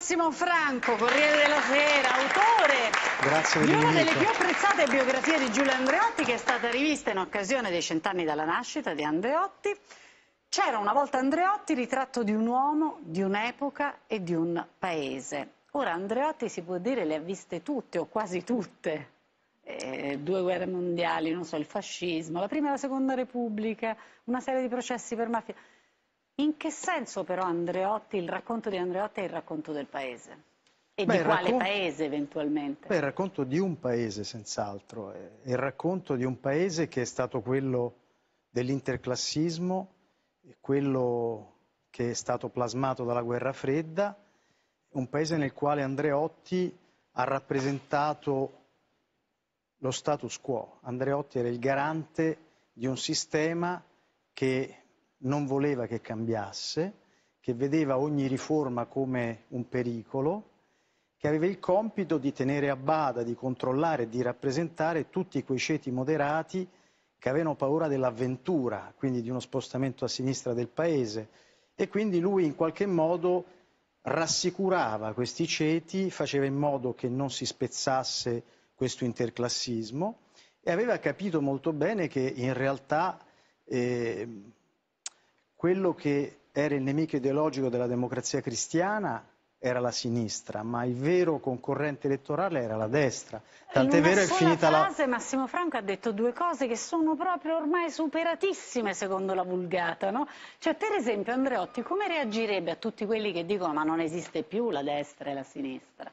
Massimo Franco, Corriere della Sera, autore di una delle più apprezzate biografie di Giulio Andreotti che è stata rivista in occasione dei cent'anni dalla nascita di Andreotti. C'era una volta Andreotti, ritratto di un uomo, di un'epoca e di un paese. Ora Andreotti si può dire le ha viste tutte o quasi tutte. Eh, due guerre mondiali, non so, il fascismo, la prima e la seconda repubblica, una serie di processi per mafia. In che senso però Andreotti, il racconto di Andreotti è il racconto del paese? E Beh, di quale raccon- paese eventualmente? Beh, il racconto di un paese, senz'altro, è il racconto di un paese che è stato quello dell'interclassismo, quello che è stato plasmato dalla guerra fredda, un paese nel quale Andreotti ha rappresentato lo status quo. Andreotti era il garante di un sistema che non voleva che cambiasse, che vedeva ogni riforma come un pericolo, che aveva il compito di tenere a bada, di controllare e di rappresentare tutti quei ceti moderati che avevano paura dell'avventura, quindi di uno spostamento a sinistra del paese. E quindi lui in qualche modo rassicurava questi ceti, faceva in modo che non si spezzasse questo interclassismo e aveva capito molto bene che in realtà eh, quello che era il nemico ideologico della democrazia cristiana era la sinistra, ma il vero concorrente elettorale era la destra. Tant'è vero è finita la... frase Massimo Franco ha detto due cose che sono proprio ormai superatissime secondo la vulgata, no? Cioè per esempio Andreotti come reagirebbe a tutti quelli che dicono ma non esiste più la destra e la sinistra?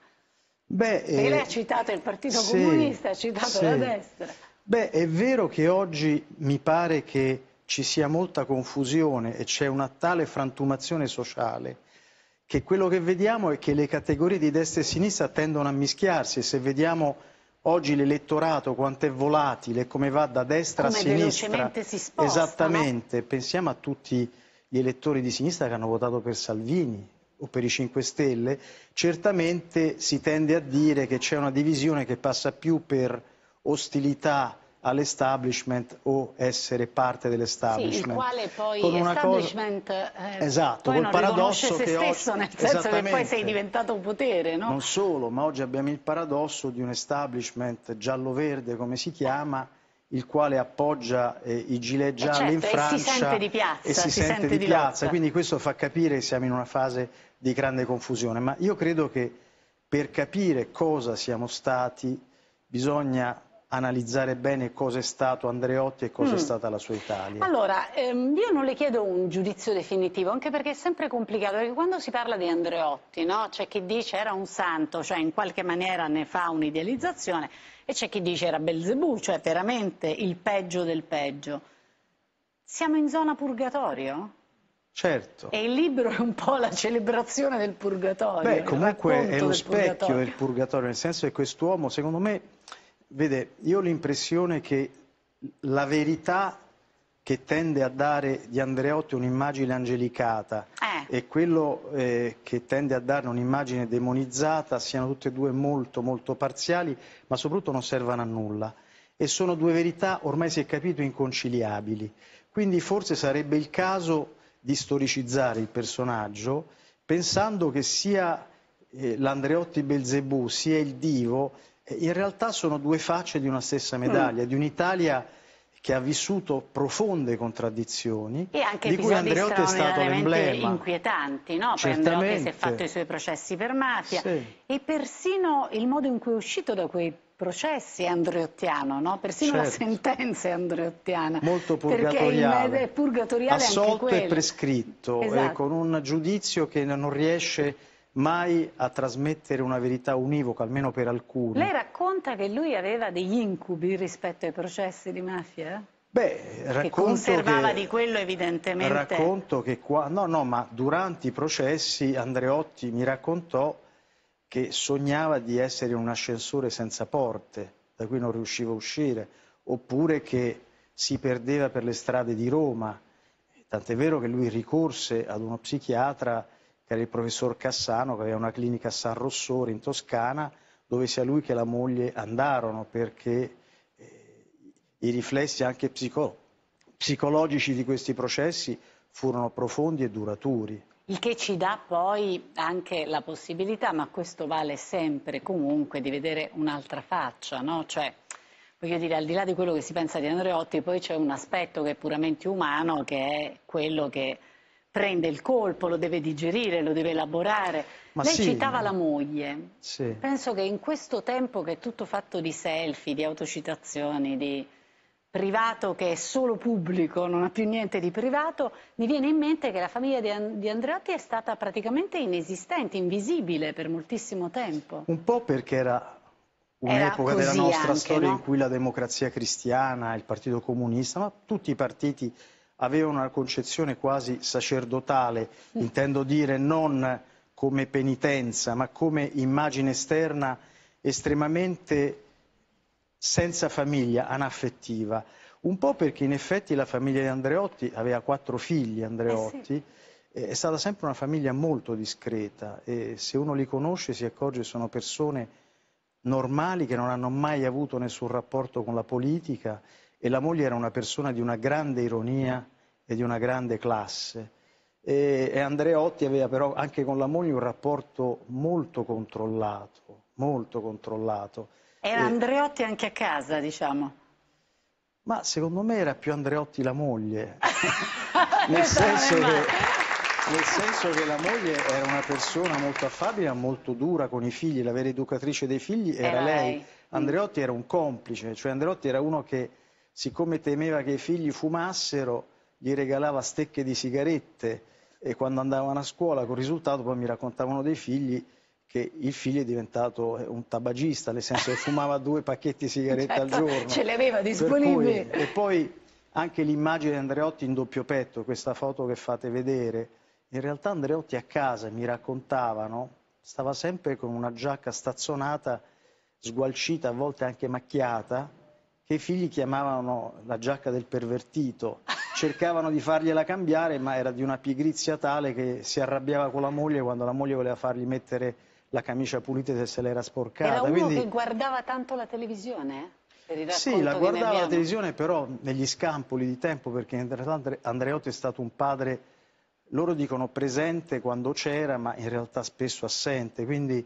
Beh, Perché eh, lei ha citato il Partito sì, Comunista, ha citato sì. la destra. Beh, è vero che oggi mi pare che ci sia molta confusione e c'è una tale frantumazione sociale che quello che vediamo è che le categorie di destra e sinistra tendono a mischiarsi. E se vediamo oggi l'elettorato quanto è volatile e come va da destra Come a sinistra velocemente si sposta, esattamente. Pensiamo a tutti gli elettori di sinistra che hanno votato per Salvini o per i 5 Stelle. Certamente si tende a dire che c'è una divisione che passa più per ostilità all'establishment o essere parte Sì, dell'establishment. il quale poi Con una cosa- establishment eh, Esatto, poi col paradosso che oggi- stesso, nel senso che poi sei diventato un potere, no? Non solo, ma oggi abbiamo il paradosso di un establishment giallo-verde, come si chiama, il quale appoggia eh, i gilet gialli in certo, e si Francia sente di piazza, e si, si sente sente di piazza. Quindi questo fa capire che siamo in una fase di grande confusione. Ma io credo che per capire cosa siamo stati bisogna analizzare bene cosa è stato Andreotti e cosa Mm. è stata la sua Italia. Allora, ehm, io non le chiedo un giudizio definitivo, anche perché è sempre complicato, perché quando si parla di Andreotti, no? c'è chi dice era un santo, cioè in qualche maniera ne fa un'idealizzazione, e c'è chi dice era Belzebù, cioè veramente il peggio del peggio. Siamo in zona purgatorio? Certo. E il libro è un po' la celebrazione del purgatorio. Beh, comunque è lo del specchio purgatorio. del purgatorio, nel senso che quest'uomo, secondo me, vede, io ho l'impressione che la verità che tende a dare di Andreotti un'immagine angelicata Eh. e quello eh, che tende a darne un'immagine demonizzata siano tutte e due molto, molto parziali, ma soprattutto non servono a nulla. E sono due verità, ormai si è capito, inconciliabili. Quindi forse sarebbe il caso di storicizzare il personaggio pensando che sia eh, l'Andreotti Belzebù sia il divo, in realtà sono due facce di una stessa medaglia, Mm. di un'Italia che ha vissuto profonde contraddizioni, E anche di cui Andreotti è stato l'emblema. inquietanti, no? Poi Andreotti si è fatto i suoi processi per mafia Sì. e persino il modo in cui è uscito da quei processi è andreottiano, no? Persino la Certo. sentenza è andreottiana. molto Perché purgatoriale, il- è purgatoriale anche assolto e prescritto, eh, Esatto. con un giudizio che non riesce mai a trasmettere una verità univoca, almeno per alcuni. Lei racconta che lui aveva degli incubi rispetto ai processi di mafia? Beh, Che racconto conservava che- di quello evidentemente. Racconto che qua, no, no, ma durante i processi Andreotti mi raccontò che sognava di essere in un ascensore senza porte, da cui non riusciva a uscire, oppure che si perdeva per le strade di Roma. Tant'è vero che lui ricorse ad uno psichiatra che era il professor Cassano, che aveva una clinica a San Rossore in Toscana, dove sia lui che la moglie andarono perché eh, i riflessi anche psico- psicologici di questi processi furono profondi e duraturi. Il che ci dà poi anche la possibilità, ma questo vale sempre comunque, di vedere un'altra faccia, no? Cioè, voglio dire, al di là di quello che si pensa di Andreotti, poi c'è un aspetto che è puramente umano, che è quello che prende il colpo, lo deve digerire, lo deve elaborare. Ma Lei sì, citava la moglie. Sì. Penso che in questo tempo che è tutto fatto di selfie, di autocitazioni, di privato che è solo pubblico, non ha più niente di privato, mi viene in mente che la famiglia di, Andreotti è stata praticamente inesistente, invisibile per moltissimo tempo. Un po' perché era un'epoca della nostra anche, storia no? in cui la democrazia cristiana, il partito comunista, ma tutti i partiti avevano una concezione quasi sacerdotale, mm. intendo dire non come penitenza, ma come immagine esterna estremamente senza famiglia, anaffettiva. Un po' perché in effetti la famiglia di Andreotti aveva quattro figli, Andreotti, eh sì. è stata sempre una famiglia molto discreta e se uno li conosce si accorge che sono persone normali che non hanno mai avuto nessun rapporto con la politica e la moglie era una persona di una grande ironia e di una grande classe. E, e Andreotti aveva però anche con la moglie un rapporto molto controllato, molto controllato. Era Andreotti anche a casa, diciamo. Ma secondo me era più Andreotti la moglie. nel, senso che, nel, senso che, la moglie era una persona molto affabile, molto dura con i figli, la vera educatrice dei figli era, era lei. lei. Andreotti era un complice, cioè Andreotti era uno che, siccome temeva che i figli fumassero, gli regalava stecche di sigarette e quando andavano a scuola, con il risultato poi mi raccontavano dei figli che il figlio è diventato eh, un tabagista, nel senso che fumava due pacchetti di sigarette certo, al giorno. Ce le aveva disponibili. Cui, e poi anche l'immagine di Andreotti in doppio petto, questa foto che fate vedere, in realtà Andreotti a casa mi raccontavano, stava sempre con una giacca stazzonata, sgualcita, a volte anche macchiata, che i figli chiamavano la giacca del pervertito. Cercavano di fargliela cambiare, ma era di una pigrizia tale che si arrabbiava con la moglie quando la moglie voleva fargli mettere la camicia pulita se se l'era sporcata. Era uno Quindi... che guardava tanto la televisione? Sì, la guardava la televisione però negli scampoli di tempo perché in realtà Andreotti è stato un padre, loro dicono presente quando c'era ma in realtà spesso assente, quindi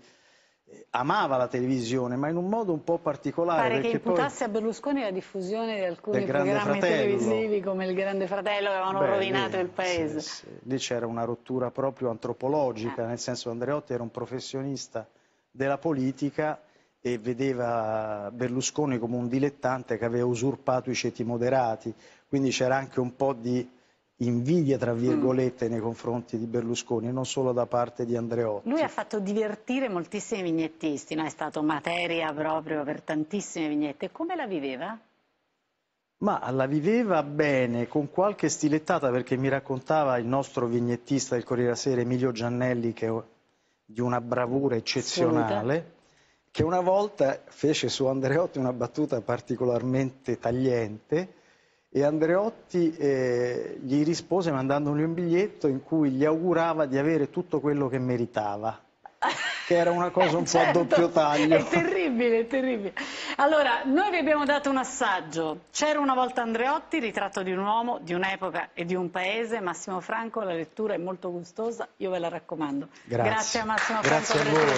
amava la televisione, ma in un modo un po' particolare. Pare che imputasse a Berlusconi la diffusione di alcuni programmi televisivi come Il Grande Fratello che avevano Beh, rovinato lì, il paese. Sì, sì. Lì c'era una rottura proprio antropologica, eh. nel senso che Andreotti era un professionista della politica e vedeva Berlusconi come un dilettante che aveva usurpato i ceti moderati, quindi c'era anche un po' di invidia, tra virgolette, mm. nei confronti di Berlusconi, e non solo da parte di Andreotti. Lui ha fatto divertire moltissimi vignettisti, no? è stato materia proprio per tantissime vignette. Come la viveva? Ma la viveva bene, con qualche stilettata, perché mi raccontava il nostro vignettista del Corriere Sera, Emilio Giannelli, che è di una bravura eccezionale, Assoluta. che una volta fece su Andreotti una battuta particolarmente tagliente, e Andreotti eh, gli rispose mandandogli un biglietto in cui gli augurava di avere tutto quello che meritava che era una cosa un certo, po' a doppio taglio. È terribile, è terribile. Allora, noi vi abbiamo dato un assaggio. C'era una volta Andreotti, ritratto di un uomo, di un'epoca e di un paese. Massimo Franco, la lettura è molto gustosa, io ve la raccomando. Grazie, Grazie a Massimo Grazie Franco. A.